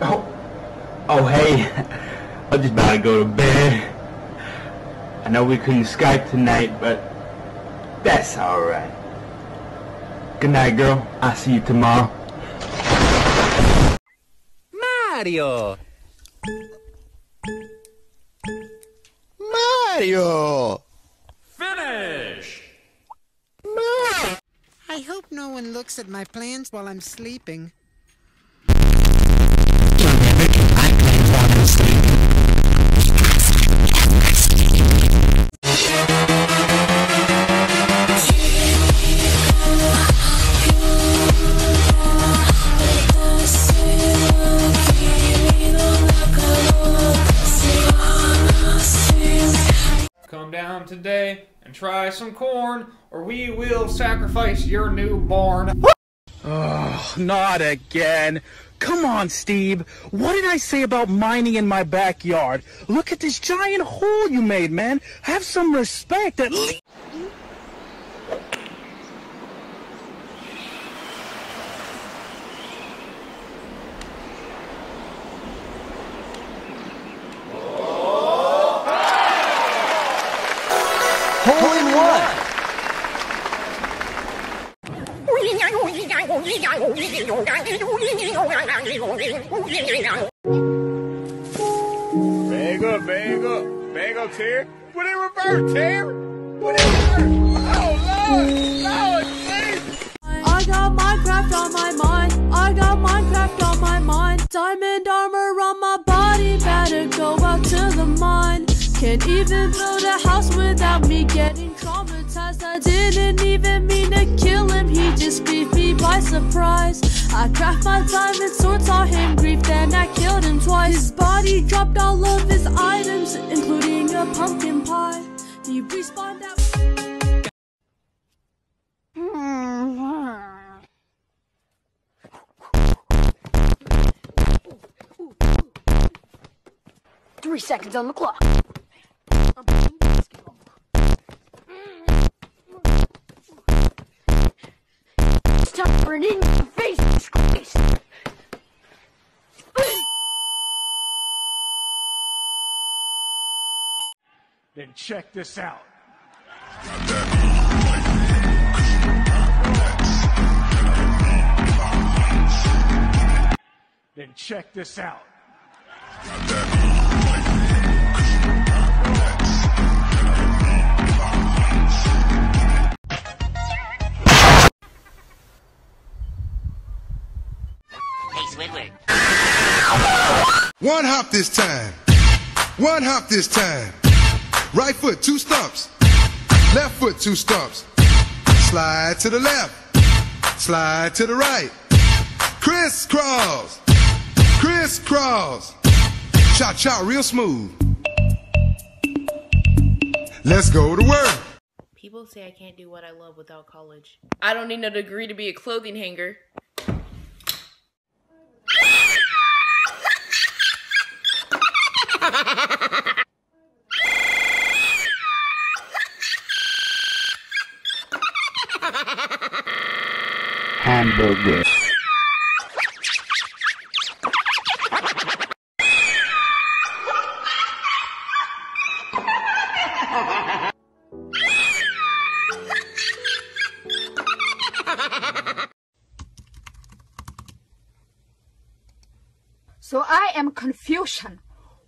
Oh, oh, hey. I'm just about to go to bed. I know we couldn't Skype tonight, but that's alright. Good night, girl. I'll see you tomorrow. Mario! Mario! Finish! I hope no one looks at my plans while I'm sleeping. Try some corn, or we will sacrifice your newborn. Oh, not again. Come on, Steve. What did I say about mining in my backyard? Look at this giant hole you made, man. Have some respect at least. Hole in one! Bag up, bag up. Bag up, Terry. Put it reverse, Terry. Put it reverse. Oh, Lord. Lord, please. I got Minecraft on my mind. I got Minecraft on my mind. Diamond armor on my body. Better go out to the mine. Can't even build a house without me getting I didn't even mean to kill him. He just beat me by surprise. I cracked my diamond sword, saw him grief, then I killed him twice. His body dropped all of his items, including a pumpkin pie. He respawned out. Three seconds on the clock. It's time for an in-your-face disgrace. Then check this out. Then check this out. One hop this time. One hop this time. Right foot, two stumps. Left foot, two stumps. Slide to the left. Slide to the right. Crisscross. Crisscross. Cha cha, real smooth. Let's go to work. People say I can't do what I love without college. I don't need a degree to be a clothing hanger. Hamburger. So I am confusion.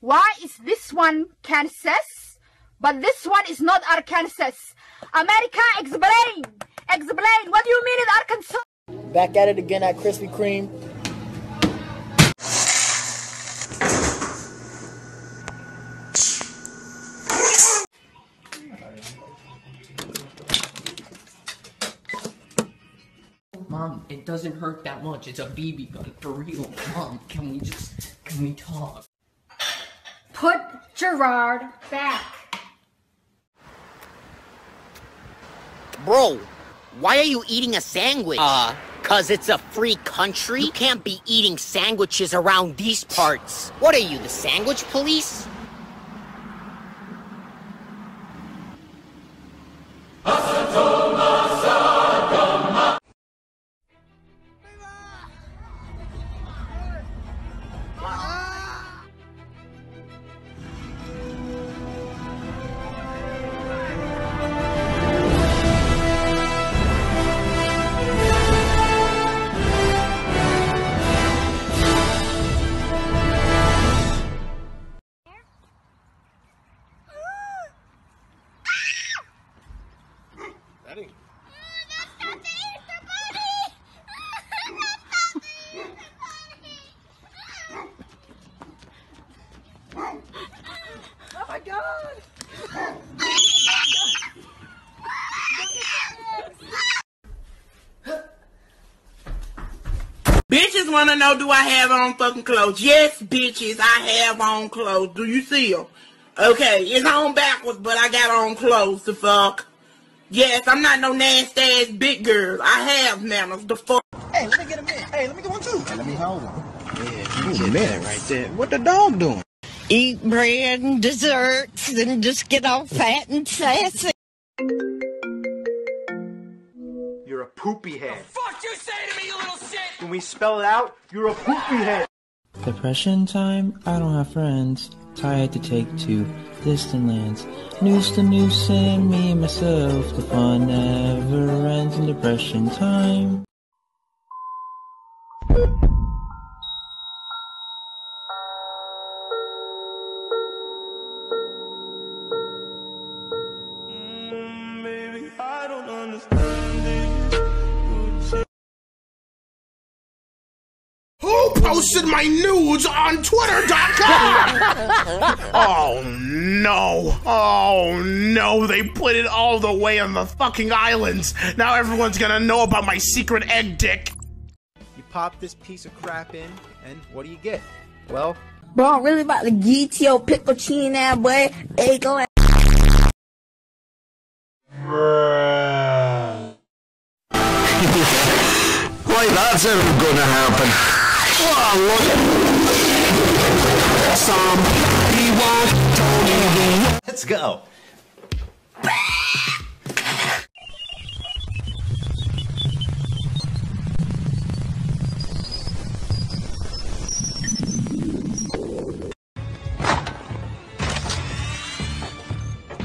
Why is this one Kansas, but this one is not Arkansas? America, explain! Explain! What do you mean in Arkansas? Back at it again at Krispy Kreme. Mom, it doesn't hurt that much. It's a BB gun for real. Mom, can we just can we talk? Put Gerard back. Bro, why are you eating a sandwich? Uh, cause it's a free country? You can't be eating sandwiches around these parts. What are you, the sandwich police? Oh my god! Bitches wanna know do I have on fucking clothes? Yes, bitches, I have on clothes. Do you see them? Okay, it's on backwards, but I got on clothes to fuck. Yes, I'm not no nasty ass big girl. I have manners. The fuck? Hey, let me get a minute. Hey, let me get one too. Hey, let me hold him. Yeah, you get that right there. What the dog doing? Eat bread and desserts and just get all fat and sassy. You're a poopy head. The fuck you say to me, you little shit! When we spell it out, you're a poopy head. Depression time, I don't have friends. Tired to take to distant lands. News to news and me and myself. The fun never ends in depression time. Who posted my nudes on Twitter.com? oh no. Oh no, they put it all the way on the fucking islands. Now everyone's gonna know about my secret egg dick. You pop this piece of crap in, and what do you get? Well, Bro, I'm really about to get your pickle chin that boy. Hey, go ahead. Why, that's ever gonna happen. Let's go.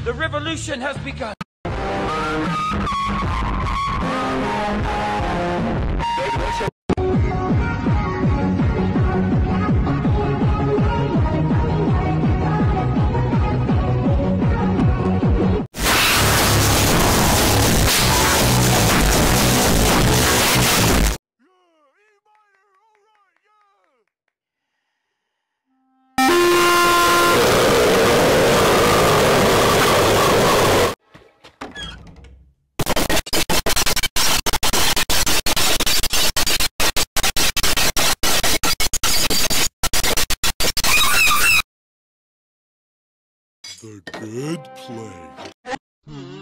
The revolution has begun. The good play. Hmm.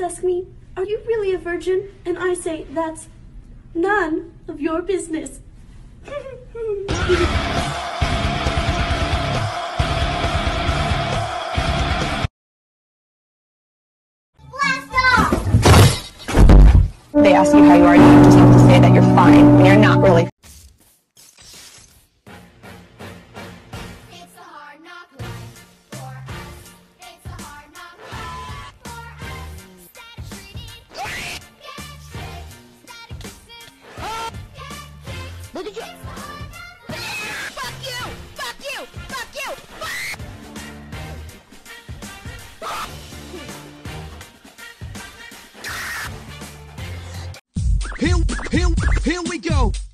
Always ask me, Are you really a virgin? And I say, That's none of your business. They ask you how you are, and you just have to say that you're Here,